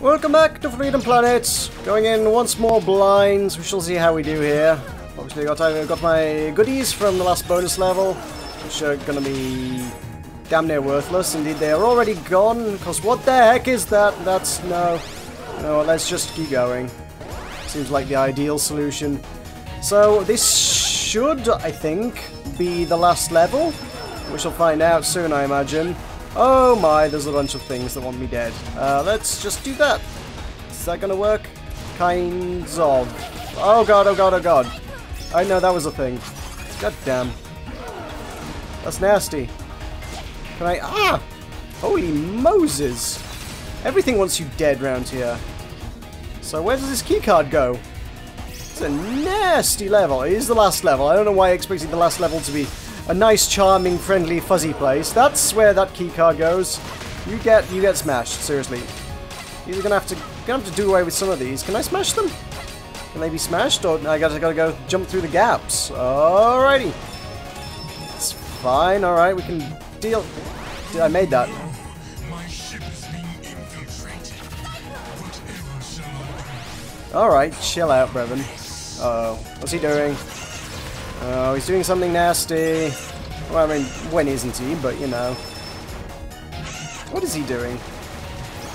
Welcome back to Freedom Planet. Going in once more blind. We shall see how we do here. Obviously, got I got my goodies from the last bonus level, which are gonna be damn near worthless. Indeed, they are already gone. Because what the heck is that? That's no, no. Let's just keep going. Seems like the ideal solution. So this should, I think, be the last level. We shall find out soon, I imagine. Oh my, there's a bunch of things that want me dead. Uh, let's just do that. Is that gonna work? Kinds of. Oh god, oh god, oh god. I know that was a thing. God damn. That's nasty. Can I... Ah! Holy Moses! Everything wants you dead round here. So where does this keycard go? It's a nasty level. It is the last level. I don't know why I expected the last level to be a nice, charming, friendly, fuzzy place. That's where that key keycard goes. You get you get smashed, seriously. You're gonna have to gonna have to do away with some of these. Can I smash them? Can they be smashed? Or I gotta gotta go jump through the gaps. Alrighty. It's fine, alright, we can deal I made that. Alright, chill out, Brevon. Uh oh. What's he doing? Oh, he's doing something nasty. Well, I mean, when isn't he? But, you know. What is he doing?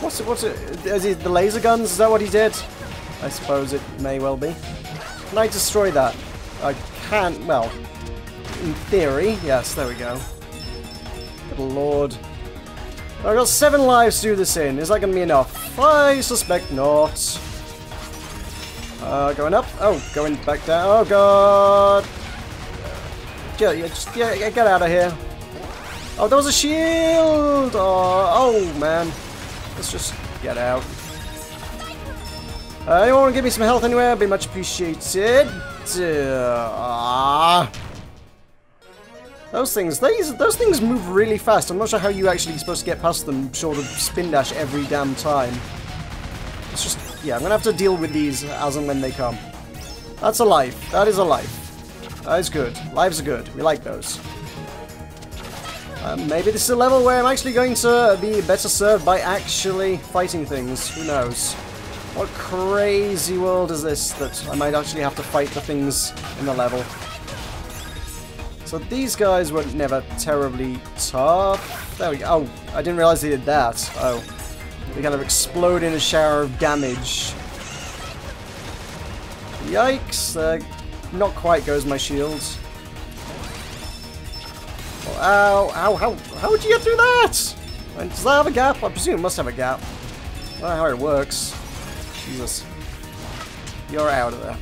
What's it? What's it? Is it the laser guns? Is that what he did? I suppose it may well be. Can I destroy that? I can't. Well, in theory, yes. There we go. Good lord. I've got seven lives to do this in. Is that going to be enough? I suspect not. Uh, going up. Oh, going back down. Oh, God. Yeah, just, yeah, get out of here. Oh, there was a shield! Oh, oh man. Let's just get out. Uh, anyone want to give me some health anywhere? It'd be much appreciated. Uh, those things, these, those things move really fast. I'm not sure how you actually supposed to get past them short of spin dash every damn time. It's just, yeah, I'm gonna have to deal with these as and when they come. That's a life. That is a life. That is good. Lives are good. We like those. Um, maybe this is a level where I'm actually going to be better served by actually fighting things. Who knows? What crazy world is this that I might actually have to fight the things in the level? So these guys were never terribly tough. There we go. Oh, I didn't realize they did that. Oh. They kind of explode in a shower of damage. Yikes. Uh, not quite goes my shields. Oh, ow, ow, how, how would you get through that? Does that have a gap? I presume it must have a gap. I don't know how it works. Jesus. You're out of there.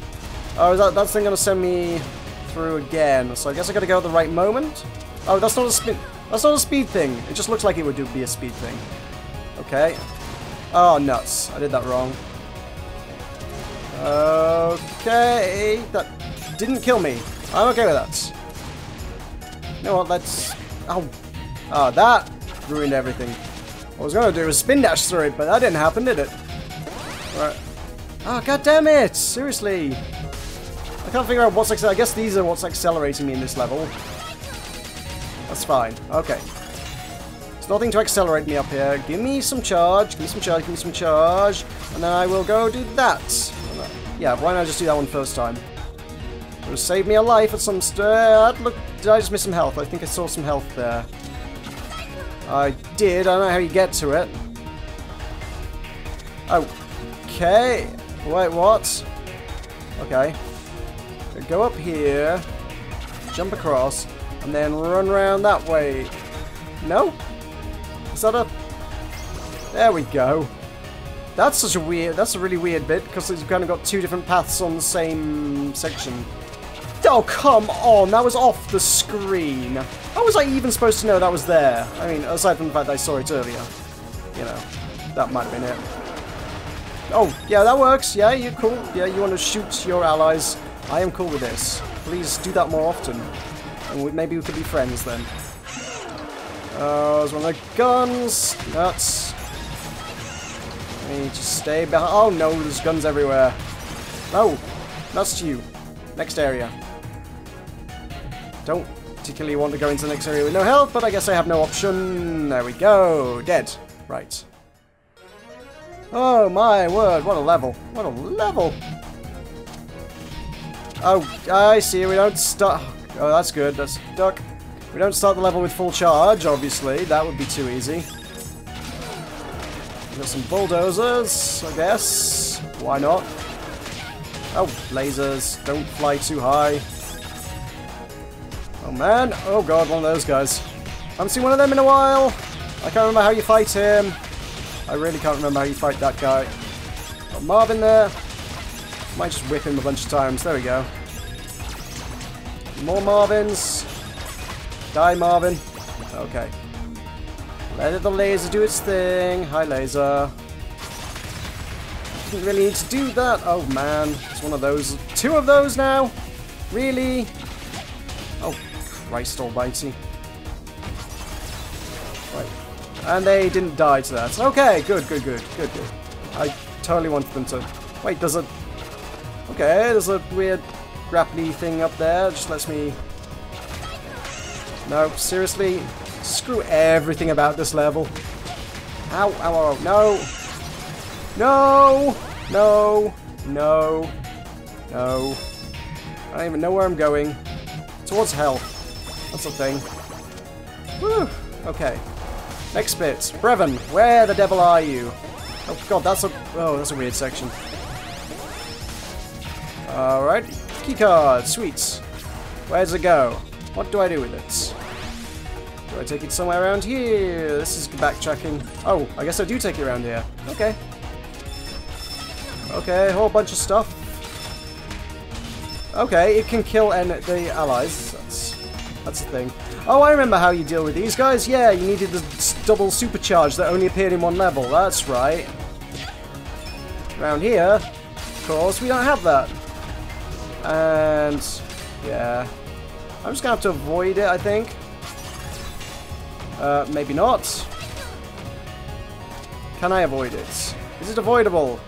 Oh, is that, that's then going to send me through again. So I guess I got to go at the right moment. Oh, that's not a speed. That's not a speed thing. It just looks like it would do, be a speed thing. Okay. Oh, nuts. I did that wrong. Okay. That didn't kill me. I'm okay with that. You know what, let's... Oh, oh that ruined everything. What I was going to do was spin dash through it, but that didn't happen, did it? Right. Ah, oh, god damn it! Seriously. I can't figure out what's... I guess these are what's accelerating me in this level. That's fine. Okay. There's nothing to accelerate me up here. Give me some charge, give me some charge, give me some charge, and then I will go do that. Yeah, why not just do that one first time? Have saved me a life at some stat. Uh, look, did I just miss some health? I think I saw some health there. I did. I don't know how you get to it. Okay. Wait, what? Okay. Go up here, jump across, and then run around that way. No? Is that a... There we go. That's such a weird... That's a really weird bit, because it's kind of got two different paths on the same section. Oh, come on! That was off the screen. How was I even supposed to know that was there? I mean, aside from the fact I saw it earlier. You know, that might have been it. Oh, yeah, that works. Yeah, you're cool. Yeah, you want to shoot your allies. I am cool with this. Please do that more often. And we, maybe we could be friends then. Oh, uh, there's one of the guns. Nuts. I need to stay behind. Oh no, there's guns everywhere. Oh, that's to you. Next area. Don't particularly want to go into the next area with no health, but I guess I have no option. There we go. Dead. Right. Oh my word, what a level. What a level. Oh, I see, we don't start... Oh, that's good, that's duck. We don't start the level with full charge, obviously. That would be too easy. Got some bulldozers, I guess. Why not? Oh, lasers. Don't fly too high. Oh man. Oh god, one of those guys. I Haven't seen one of them in a while. I can't remember how you fight him. I really can't remember how you fight that guy. Got Marvin there. Might just whip him a bunch of times. There we go. More Marvins. Die, Marvin. Okay. Let the laser do its thing. Hi, laser. Didn't really need to do that. Oh, man. It's one of those. Two of those now? Really? Oh, Christ almighty. Right. And they didn't die to that. Okay, good, good, good, good, good. I totally wanted them to... Wait, there's a... Okay, there's a weird grapply thing up there. Just lets me... No, seriously? Screw everything about this level. Ow, ow, ow, no. No! No! No! No. I don't even know where I'm going. Towards hell. That's the thing. Whew. Okay. Next bit. Brevon, where the devil are you? Oh god, that's a... Oh, that's a weird section. Alright. Keycard. Sweet. Where does it go? What do I do with it? Do I take it somewhere around here? This is backtracking. Oh, I guess I do take it around here. Okay. Okay, a whole bunch of stuff. Okay, it can kill en the allies. That's that's the thing. Oh, I remember how you deal with these guys. Yeah, you needed the double supercharge that only appeared in one level. That's right. Around here, of course, we don't have that. And, yeah. I'm just going to have to avoid it, I think. Uh, maybe not. Can I avoid it? Is it avoidable?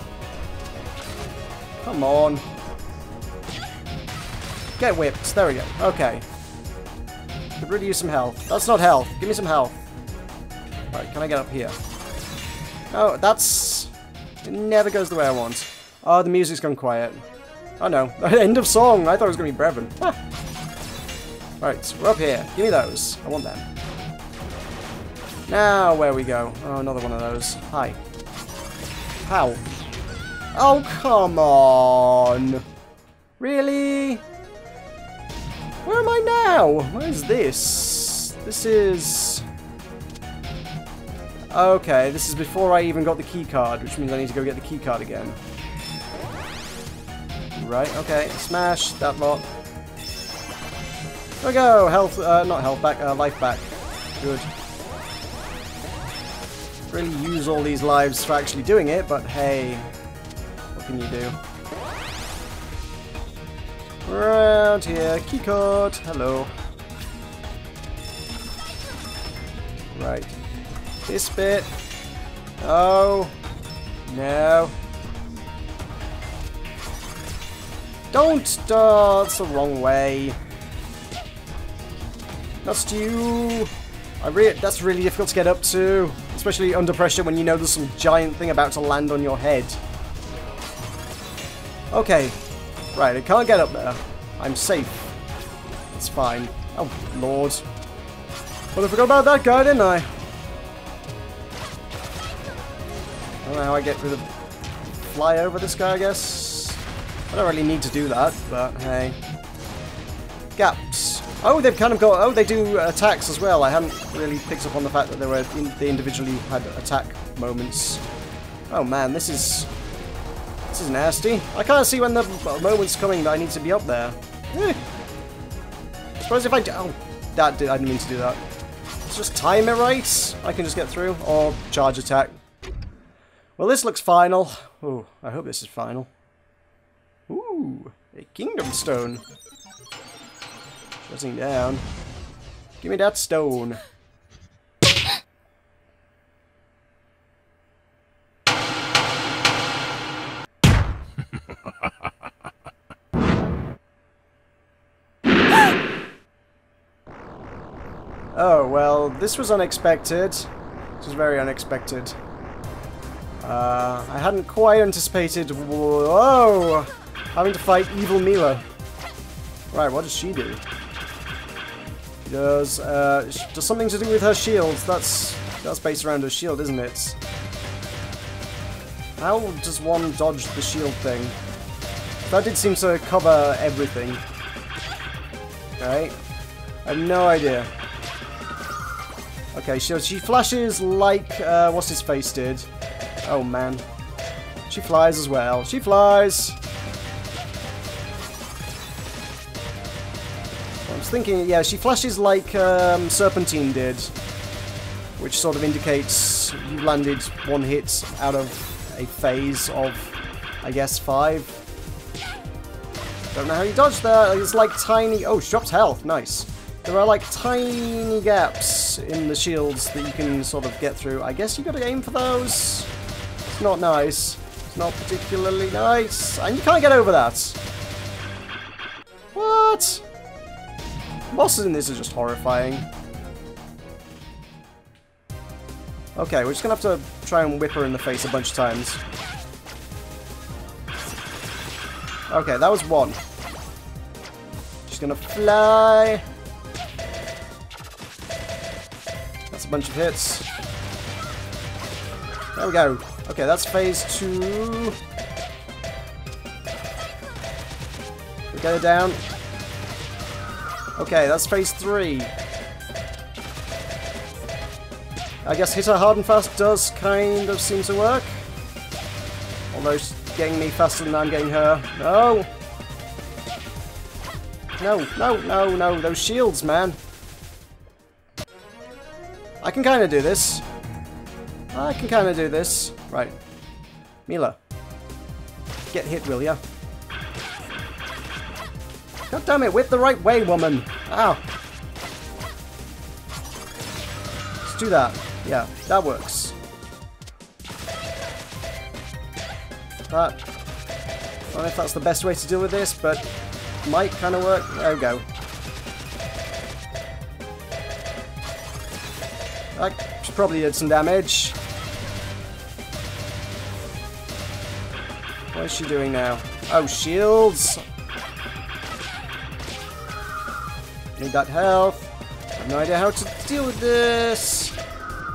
Come on. Get whipped. There we go. Okay. Could really use some health. That's not health. Give me some health. Right, can I get up here? Oh, that's... It never goes the way I want. Oh, the music's gone quiet. Oh no. End of song! I thought it was to be Brevon. Ah. Right, we're up here. Give me those. I want them. Now, where we go? Oh, another one of those. Hi. How? Oh, come on! Really? Where am I now? Where is this? This is... Okay, this is before I even got the key card, which means I need to go get the key card again. Right, okay. Smash that lot. There we go! Health, uh, not health back, uh, life back. Good. Really use all these lives for actually doing it, but hey, what can you do? Around here, keycard, hello. Right. This bit. Oh. No. Don't! That's the wrong way. That's you. I re that's really difficult to get up to. Especially under pressure when you know there's some giant thing about to land on your head. Okay, Right, I can't get up there. I'm safe. It's fine. Oh, Lord. Well, I forgot about that guy, didn't I? I don't know how I get through the... Fly over this guy, I guess? I don't really need to do that, but hey. Gaps. Oh, they've kind of got... Oh, they do attacks as well. I hadn't really picked up on the fact that they were in, they individually had attack moments. Oh man, this is this is nasty. I can't see when the moment's coming that I need to be up there. Eh. I suppose if I... Oh, that did, I didn't mean to do that. Let's just time it right. I can just get through. Or charge attack. Well, this looks final. Oh, I hope this is final. Ooh, a Kingdom Stone. Shutting down. Give me that stone. Oh, well, this was unexpected. This was very unexpected. Uh, I hadn't quite anticipated, whoa, having to fight evil Milla. Right, what does she do? She does, uh, she does something to do with her shield. That's, that's based around her shield, isn't it? How does one dodge the shield thing? That did seem to cover everything. Right? I have no idea. Okay, so she flashes like, uh, what's his face did. Oh man. She flies as well. She flies! I was thinking, yeah, she flashes like um, Serpentine did. Which sort of indicates you landed one hit out of a phase of, I guess, five. Don't know how you dodged that. It's like tiny... Oh, she drops health. Nice. There are like tiny gaps in the shields that you can sort of get through. I guess you gotta aim for those. It's not nice. It's not particularly nice. And you can't get over that. What? Bosses in this are just horrifying. Okay, we're just gonna have to try and whip her in the face a bunch of times. Okay, that was one. She's gonna fly. That's a bunch of hits. There we go. Okay, that's phase two. We it down. Okay, that's phase three. I guess hit her hard and fast does kind of seem to work. Although she's getting me faster than I'm getting her. No! No, no, no, no, those shields, man. I can kind of do this. I can kind of do this. Right. Milla. Get hit, will ya? God damn it, whip the right way, woman! Ow! Let's do that. Yeah, that works. That... I don't know if that's the best way to deal with this, but might kind of work. There we go. That probably did some damage. What is she doing now? Oh, shields! Need that health. I have no idea how to deal with this.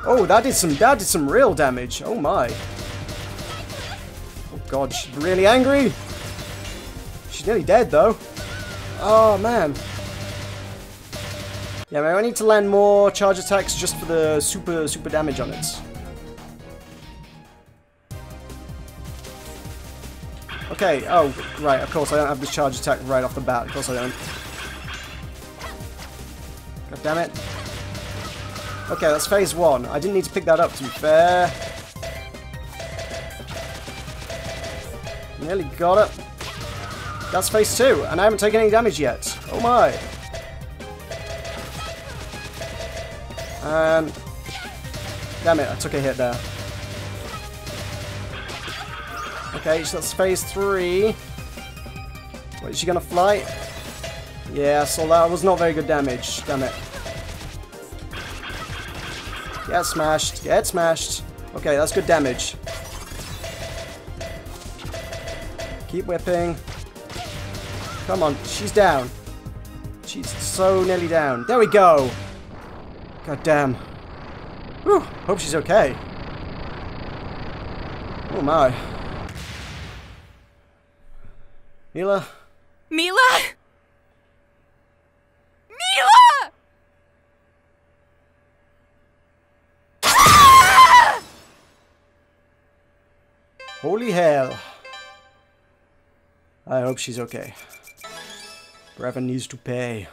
Oh, that did some that did some real damage. Oh my. Oh god, she's really angry. She's nearly dead though. Oh man. Yeah, I need to land more charge attacks just for the super super damage on it. Okay, oh, right, of course I don't have this charge attack right off the bat. Of course I don't. God damn it. Okay, that's phase one. I didn't need to pick that up, to be fair. Nearly got it. That's phase two, and I haven't taken any damage yet. Oh my. And... Damn it, I took a hit there. Okay, so that's phase three. Wait, is she gonna fly? Yeah, so that was not very good damage. Damn it. Get smashed. Get smashed. Okay, that's good damage. Keep whipping. Come on, she's down. She's so nearly down. There we go. God damn. Whew, hope she's okay. Oh my. Milla? Milla? Milla! Ah! Holy hell. I hope she's okay. Brevon needs to pay.